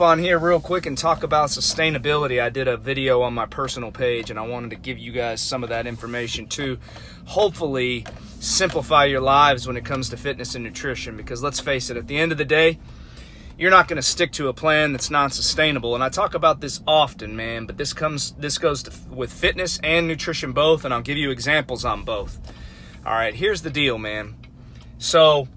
on here real quick and talk about sustainability. I did a video on my personal page and I wanted to give you guys some of that information to hopefully simplify your lives when it comes to fitness and nutrition because let's face it, at the end of the day, you're not going to stick to a plan that's non-sustainable and I talk about this often, man, but this comes this goes to, with fitness and nutrition both and I'll give you examples on both. All right, here's the deal, man. So,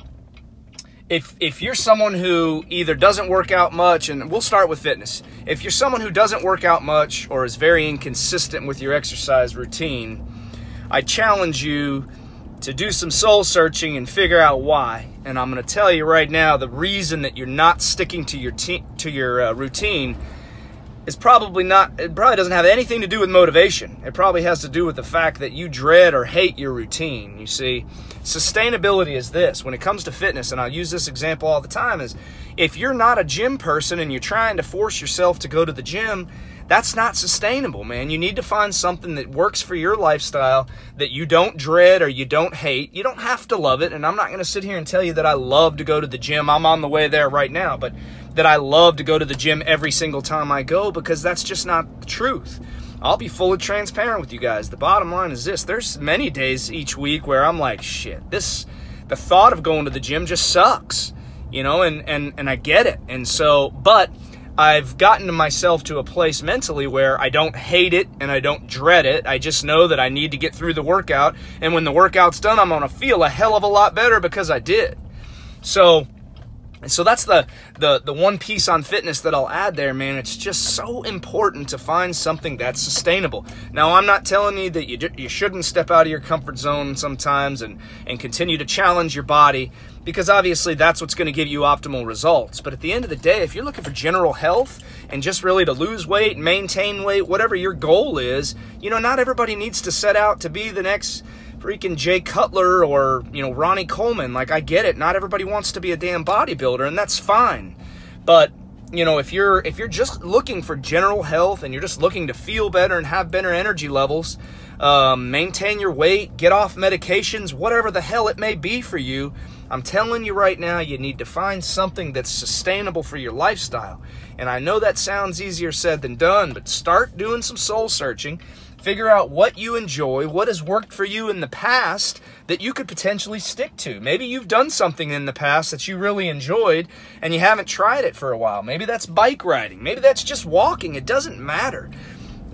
if if you're someone who either doesn't work out much and we'll start with fitness. If you're someone who doesn't work out much or is very inconsistent with your exercise routine i challenge you to do some soul searching and figure out why. And i'm going to tell you right now the reason that you're not sticking to your te- to your uh, routine is probably not it probably doesn't have anything to do with motivation. It probably has to do with the fact that you dread or hate your routine you see. Sustainability is this. When it comes to fitness and i'll use this example all the time is if you're not a gym person and you're trying to force yourself to go to the gym that's not sustainable man you need to find something that works for your lifestyle that you don't dread or you don't hate you don't have to love it and i'm not going to sit here and tell you that i love to go to the gym i'm on the way there right now but that I love to go to the gym every single time I go because that's just not the truth. I'll be fully transparent with you guys. The bottom line is this there's many days each week where I'm like, shit, this, the thought of going to the gym just sucks, you know, and, and, and I get it. And so, but I've gotten myself to a place mentally where I don't hate it and I don't dread it. I just know that I need to get through the workout. And when the workout's done, I'm going to feel a hell of a lot better because I did. So, and so that's the, the the one piece on fitness that I'll add there, man. It's just so important to find something that's sustainable. Now, I'm not telling you that you you shouldn't step out of your comfort zone sometimes and and continue to challenge your body because obviously that's what's going to give you optimal results. But at the end of the day, if you're looking for general health and just really to lose weight, maintain weight, whatever your goal is, you know, not everybody needs to set out to be the next freaking Jay Cutler or, you know, Ronnie Coleman. Like, I get it. Not everybody wants to be a damn bodybuilder, and that's fine. But, you know, if you're if you're just looking for general health and you're just looking to feel better and have better energy levels, um, maintain your weight, get off medications, whatever the hell it may be for you, I'm telling you right now, you need to find something that's sustainable for your lifestyle. And I know that sounds easier said than done, but start doing some soul searching Figure out what you enjoy, what has worked for you in the past that you could potentially stick to. Maybe you've done something in the past that you really enjoyed and you haven't tried it for a while. Maybe that's bike riding. Maybe that's just walking. It doesn't matter.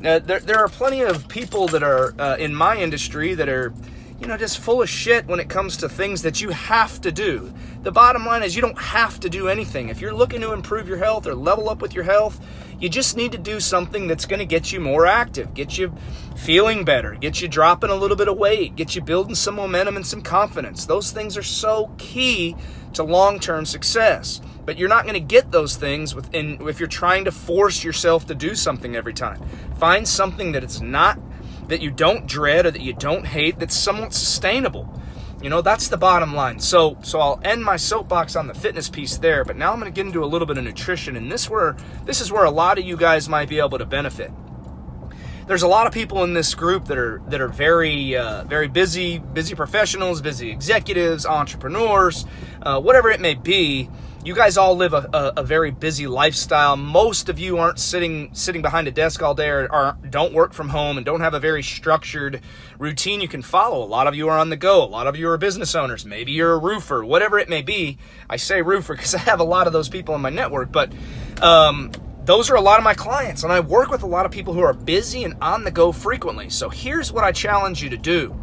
Uh, there, there are plenty of people that are uh, in my industry that are you know, just full of shit when it comes to things that you have to do. The bottom line is you don't have to do anything. If you're looking to improve your health or level up with your health, you just need to do something that's going to get you more active, get you feeling better, get you dropping a little bit of weight, get you building some momentum and some confidence. Those things are so key to long-term success. But you're not going to get those things within if you're trying to force yourself to do something every time. Find something that it's not that you don't dread or that you don't hate that's somewhat sustainable. You know, that's the bottom line. So, so I'll end my soapbox on the fitness piece there, but now I'm going to get into a little bit of nutrition, and this where this is where a lot of you guys might be able to benefit. There's a lot of people in this group that are that are very uh, very busy, busy professionals, busy executives, entrepreneurs, uh, whatever it may be you guys all live a, a, a, very busy lifestyle. Most of you aren't sitting sitting behind a desk all day or, or, don't work from home and don't have a very structured routine you can follow. A lot of you are on the go. A lot of you are business owners. Maybe you're a roofer, whatever it may be. I say roofer because I have a lot of those people in my network, but um, those are a lot of my clients, and I work with a lot of people who are busy and on the go frequently. So here's what I challenge you to do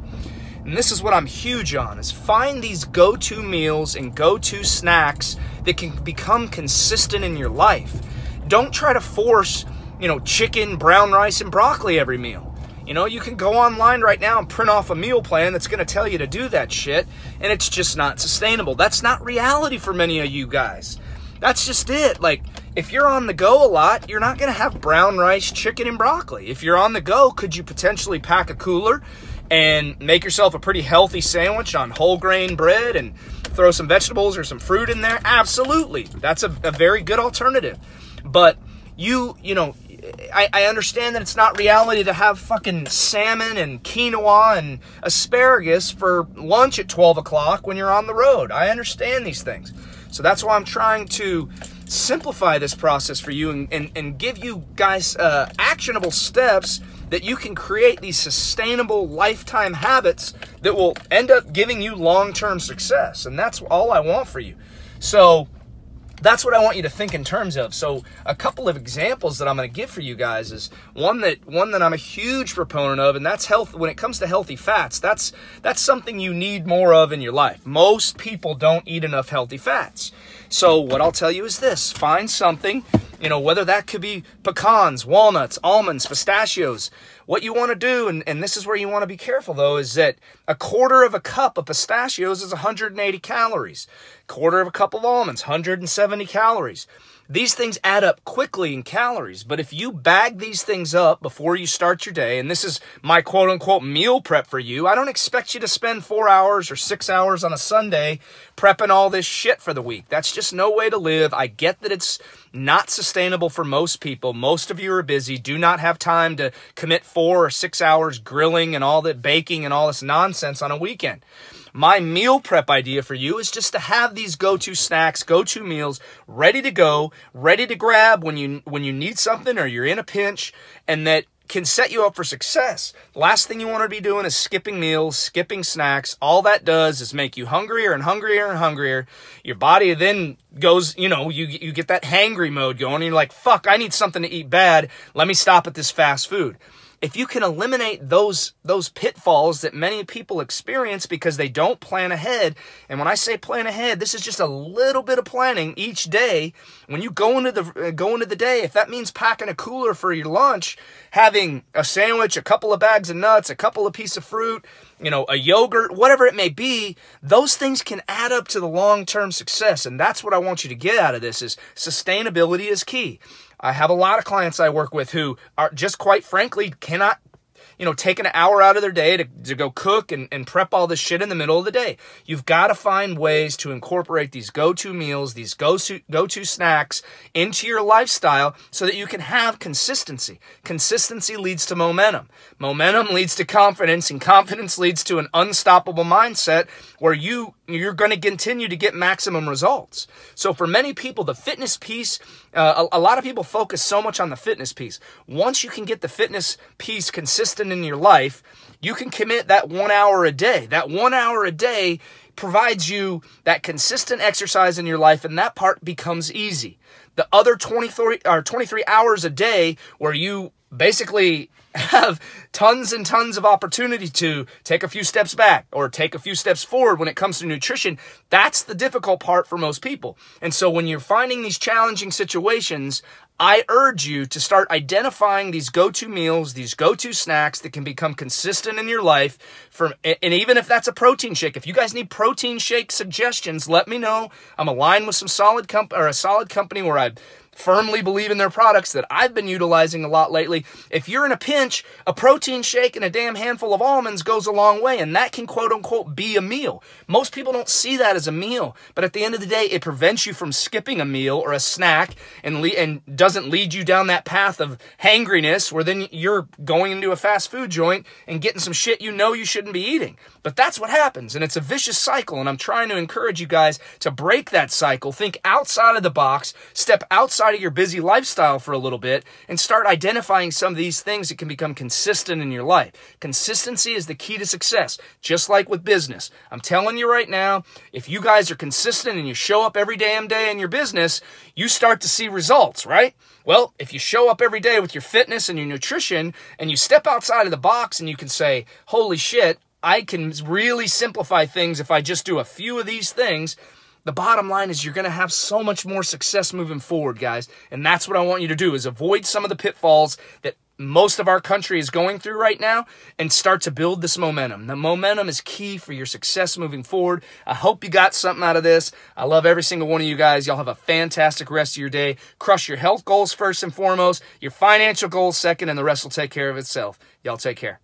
and this is what I'm huge on, is find these go-to meals and go-to snacks that can become consistent in your life. Don't try to force, you know, chicken, brown rice, and broccoli every meal. You know, you can go online right now and print off a meal plan that's going to tell you to do that shit, and it's just not sustainable. That's not reality for many of you guys. That's just it. Like, if you're on the go a lot, you're not going to have brown rice, chicken, and broccoli. If you're on the go, could you potentially pack a cooler and make yourself a pretty healthy sandwich on whole grain bread and throw some vegetables or some fruit in there? Absolutely. That's a, a very good alternative. But you, you know, I, I, understand that it's not reality to have fucking salmon and quinoa and asparagus for lunch at 12 o'clock when you're on the road. I understand these things. So that's why I'm trying to simplify this process for you and, and, and give you guys uh, actionable steps that you can create these sustainable lifetime habits that will end up giving you long term success. And that's all I want for you. So, that's what I want you to think in terms of. So a couple of examples that I'm going to give for you guys is one that one that I'm a huge proponent of, and that's health. When it comes to healthy fats, that's that's something you need more of in your life. Most people don't eat enough healthy fats. So what I'll tell you is this: find something, you know, whether that could be pecans, walnuts, almonds, pistachios. What you want to do, and, and this is where you want to be careful though, is that a quarter of a cup of pistachios is 180 calories. Quarter of a cup of almonds, 170 calories. These things add up quickly in calories, but if you bag these things up before you start your day, and this is my quote unquote meal prep for you, I don't expect you to spend four hours or six hours on a Sunday prepping all this shit for the week. That's just no way to live. I get that it's not sustainable for most people. Most of you are busy, do not have time to commit four or six hours grilling and all that baking and all this nonsense on a weekend. My meal prep idea for you is just to have these go-to snacks, go-to meals ready to go, ready to grab when you when you need something or you're in a pinch and that can set you up for success. Last thing you want to be doing is skipping meals, skipping snacks. All that does is make you hungrier and hungrier and hungrier. Your body then goes, you know, you you get that hangry mode going and you're like, "Fuck, I need something to eat bad. Let me stop at this fast food." If you can eliminate those those pitfalls that many people experience because they don't plan ahead and when i say plan ahead this is just a little bit of planning each day. When you go into the uh, go into the day if that means packing a cooler for your lunch having a sandwich a couple of bags of nuts a couple of pieces of fruit you know a yogurt whatever it may be those things can add up to the long-term success and that's what i want you to get out of this is sustainability is key I have a lot of clients I work with who are just quite frankly cannot you know, take an hour out of their day to, to go cook and, and prep all this shit in the middle of the day. You've got to find ways to incorporate these go-to meals, these go-to go-to snacks into your lifestyle so that you can have consistency. Consistency leads to momentum. Momentum leads to confidence and confidence leads to an unstoppable mindset where you you're going to continue to get maximum results. So for many people, the fitness piece, uh, a, a, lot of people focus so much on the fitness piece. Once you can get the fitness piece consistent in your life, you can commit that one hour a day. That one hour a day provides you that consistent exercise in your life, and that part becomes easy. The other 23 or 23 hours a day where you basically have tons and tons of opportunity to take a few steps back or take a few steps forward when it comes to nutrition. That's the difficult part for most people. And so when you're finding these challenging situations, I urge you to start identifying these go-to meals, these go-to snacks that can become consistent in your life. From and even if that's a protein shake, if you guys need protein shake suggestions, let me know. I'm aligned with some solid comp or a solid company where I firmly believe in their products that I've been utilizing a lot lately. If you're in a pinch, a protein shake and a damn handful of almonds goes a long way, and that can quote unquote be a meal. Most people don't see that as a meal, but at the end of the day, it prevents you from skipping a meal or a snack and, and doesn't lead you down that path of hangriness where then you're going into a fast food joint and getting some shit you know you shouldn't be eating. But that's what happens, and it's a vicious cycle, and I'm trying to encourage you guys to break that cycle, think outside of the box, step outside of your busy lifestyle for a little bit, and start identifying some of these things that can become consistent in your life. Consistency is the key to success, just like with business. I'm telling you right now, if you guys are consistent and you show up every damn day in your business, you start to see results, right? Well, if you show up every day with your fitness and your nutrition and you step outside of the box and you can say, holy shit, I can really simplify things if I just do a few of these things. The bottom line is you're going to have so much more success moving forward, guys. And that's what I want you to do is avoid some of the pitfalls that most of our country is going through right now and start to build this momentum. The momentum is key for your success moving forward. I hope you got something out of this. I love every single one of you guys. Y'all have a fantastic rest of your day. Crush your health goals first and foremost, your financial goals second, and the rest will take care of itself. Y'all take care.